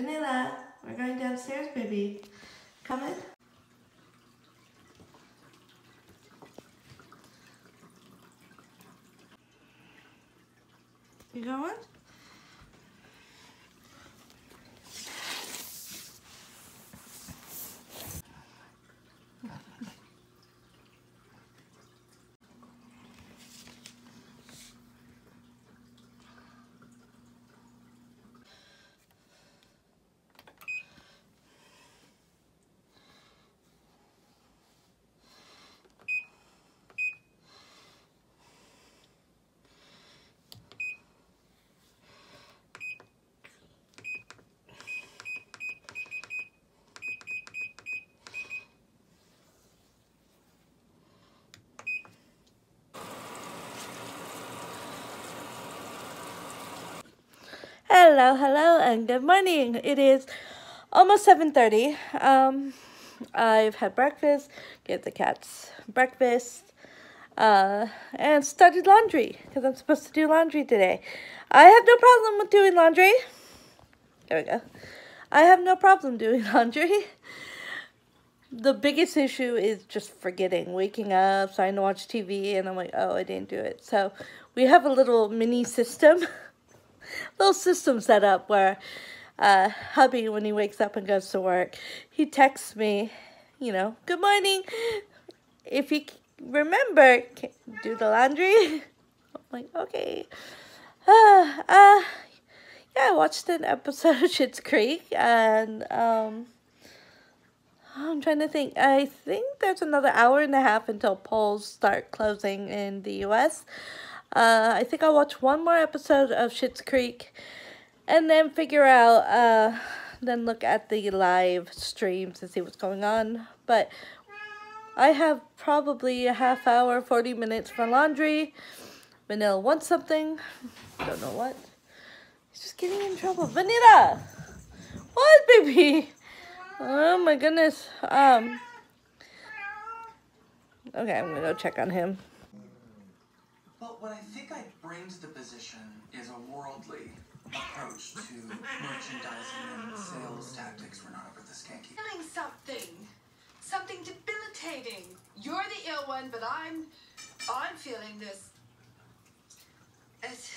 Vanilla, we're going downstairs, baby. Coming? You going? Hello, hello, and good morning. It is almost 7.30. Um, I've had breakfast, gave the cats breakfast, uh, and started laundry, because I'm supposed to do laundry today. I have no problem with doing laundry. There we go. I have no problem doing laundry. The biggest issue is just forgetting, waking up, starting to watch TV, and I'm like, oh, I didn't do it. So we have a little mini system. little system set up where uh, hubby, when he wakes up and goes to work, he texts me, you know, good morning. If he remember, do the laundry. I'm like, okay. Uh, uh, yeah, I watched an episode of Schitt's Creek, and um, I'm trying to think. I think there's another hour and a half until polls start closing in the U.S. Uh, I think I'll watch one more episode of Schitt's Creek and then figure out, uh, then look at the live streams to see what's going on. But I have probably a half hour, 40 minutes for laundry. Vanilla wants something. Don't know what. He's just getting in trouble. Vanilla! What, baby? Oh my goodness. Um. Okay, I'm gonna go check on him. But what I think I bring to the position is a worldly approach to merchandising and sales tactics. We're not over the skanky. feeling something. Something debilitating. You're the ill one, but I'm I'm feeling this. It's,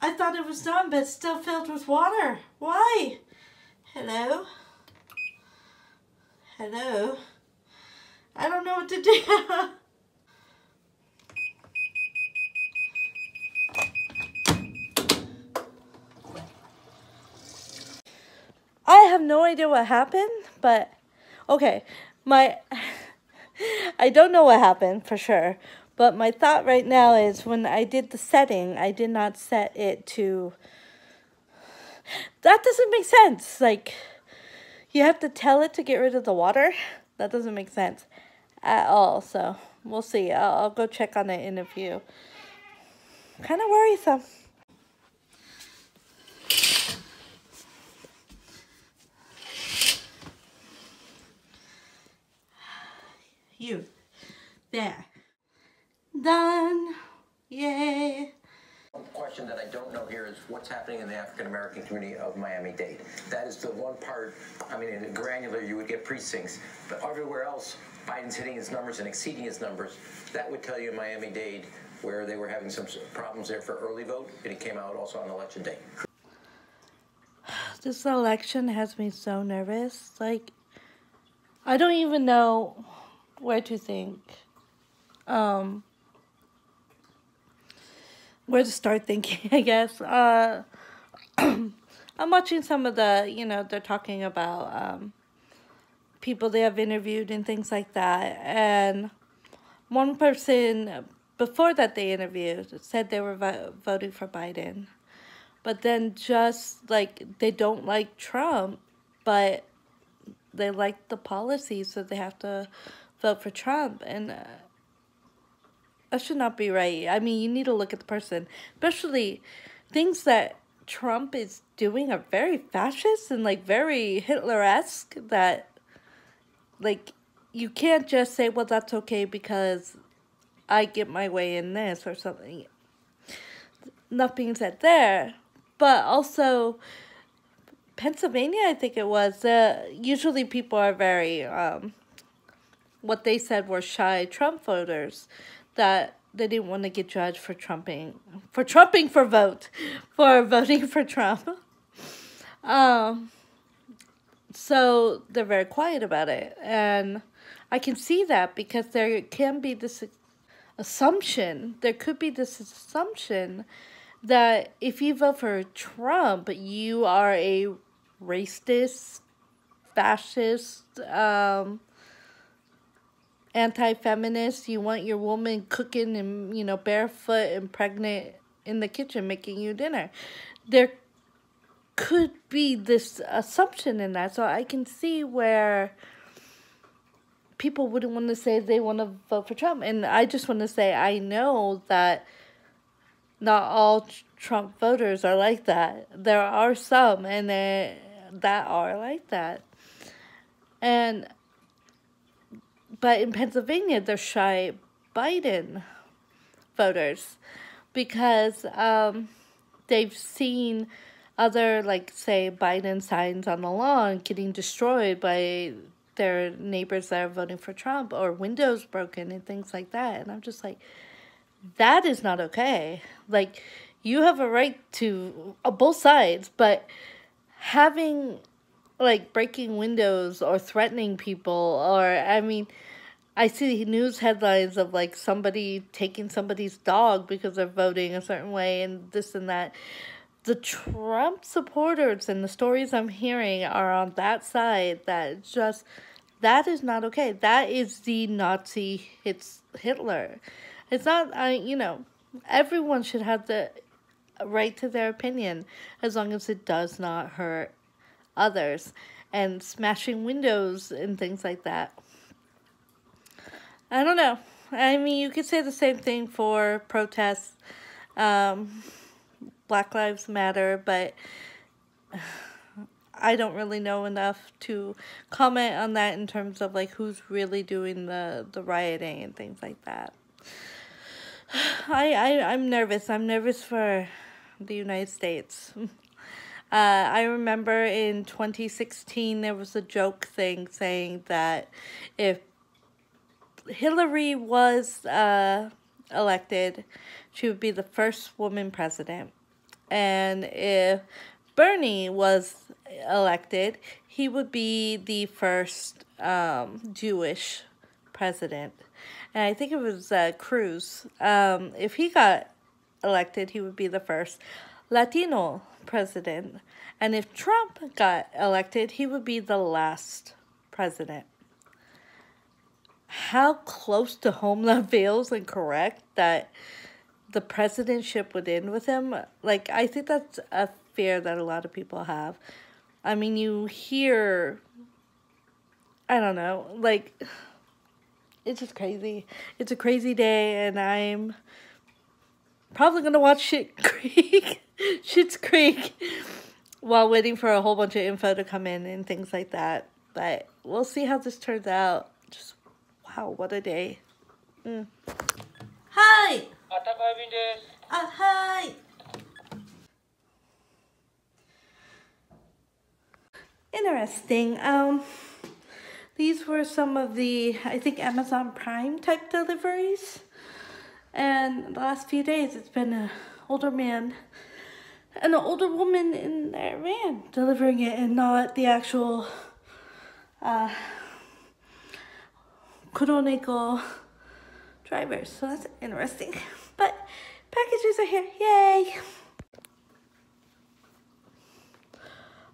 I thought it was done, but it's still filled with water. Why? Hello? Hello? I don't know what to do. I have no idea what happened, but okay, my I don't know what happened for sure, but my thought right now is when I did the setting, I did not set it to That doesn't make sense. Like you have to tell it to get rid of the water. That doesn't make sense at all. So, we'll see. I'll, I'll go check on it in a few. Kind of worrisome. You. There. Done. Yay. One question that I don't know here is what's happening in the African American community of Miami Dade. That is the one part, I mean, in granular, you would get precincts, but everywhere else, Biden's hitting his numbers and exceeding his numbers. That would tell you in Miami Dade where they were having some problems there for early vote, and it came out also on election day. This election has me so nervous. Like, I don't even know where to think. Um, where to start thinking, I guess. Uh, I'm watching some of the, you know, they're talking about um, people they have interviewed and things like that. And one person, before that they interviewed, said they were vo- voting for Biden. But then just like they don't like Trump, but they like the policies, so they have to vote for Trump. And uh, that should not be right. I mean, you need to look at the person, especially things that Trump is doing are very fascist and like very Hitler esque. That like you can't just say, well, that's okay because I get my way in this or something. Enough being said there, but also Pennsylvania, I think it was. Uh, usually people are very, um, what they said were shy Trump voters that they didn't want to get judged for trumping, for trumping for vote, for voting for Trump. Um, so they're very quiet about it. And I can see that because there can be this assumption, there could be this assumption that if you vote for Trump, you are a racist, fascist, um, anti-feminist. You want your woman cooking and you know barefoot and pregnant in the kitchen making you dinner. There could be this assumption in that, so I can see where people wouldn't want to say they want to vote for Trump, and I just want to say I know that not all Trump voters are like that. There are some, and they, that are like that. And, but in Pennsylvania, they're shy Biden voters because um, they've seen other, like, say, Biden signs on the lawn getting destroyed by their neighbors that are voting for Trump or windows broken and things like that. And I'm just like, that is not okay. Like, you have a right to uh, both sides, but having like breaking windows or threatening people, or I mean, I see news headlines of like somebody taking somebody's dog because they're voting a certain way and this and that. The Trump supporters and the stories I'm hearing are on that side that just that is not okay. That is the Nazi it's Hitler. It's not I you know, everyone should have the right to their opinion as long as it does not hurt others and smashing windows and things like that. I don't know. I mean, you could say the same thing for protests, um, Black Lives Matter, but I don't really know enough to comment on that in terms of like who's really doing the, the rioting and things like that. I, I, I'm nervous. I'm nervous for the United States. Uh, I remember in 2016 there was a joke thing saying that if Hillary was uh, elected, she would be the first woman president. And if Bernie was elected, he would be the first um, Jewish president. And I think it was uh, Cruz. Um, if he got elected, he would be the first Latino president. And if Trump got elected, he would be the last president. How close to home that feels and correct that the presidentship would end with him? Like, I think that's a fear that a lot of people have. I mean, you hear, I don't know, like, it's just crazy. It's a crazy day, and I'm probably gonna watch Shit Creek, Shit's Creek, while waiting for a whole bunch of info to come in and things like that. But we'll see how this turns out. Just wow, what a day. Mm. Hi. Hi. Interesting. Um, these were some of the I think Amazon Prime type deliveries. And the last few days, it's been an older man and an older woman in their van delivering it and not the actual uh, Kuroneko drivers. So that's interesting. But packages are here. Yay!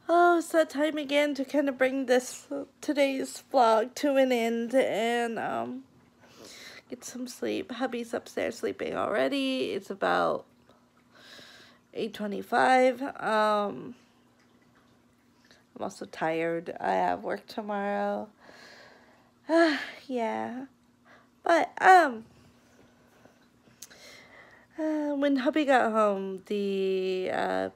Oh, it's that time again to kind of bring this today's vlog to an end and um get some sleep. Hubby's upstairs sleeping already. It's about 8.25. Um, I'm also tired. I have work tomorrow. Uh, yeah. But, um, uh, when hubby got home, the, uh,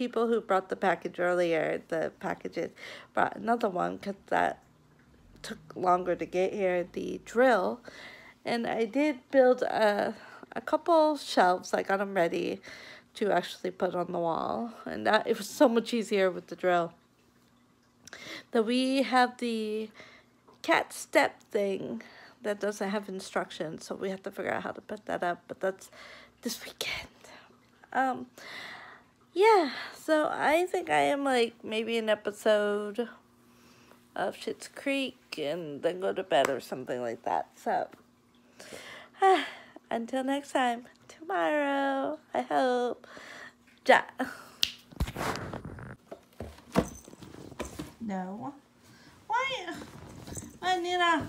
people who brought the package earlier, the packages, brought another one because that took longer to get here, the drill. And I did build a, a couple shelves. I got them ready to actually put on the wall. And that it was so much easier with the drill. That we have the cat step thing that doesn't have instructions, so we have to figure out how to put that up. But that's this weekend. Um, yeah, so I think I am like maybe an episode of Schitt's Creek and then go to bed or something like that. So, until next time, tomorrow, I hope. Ja. No. Why? Anita.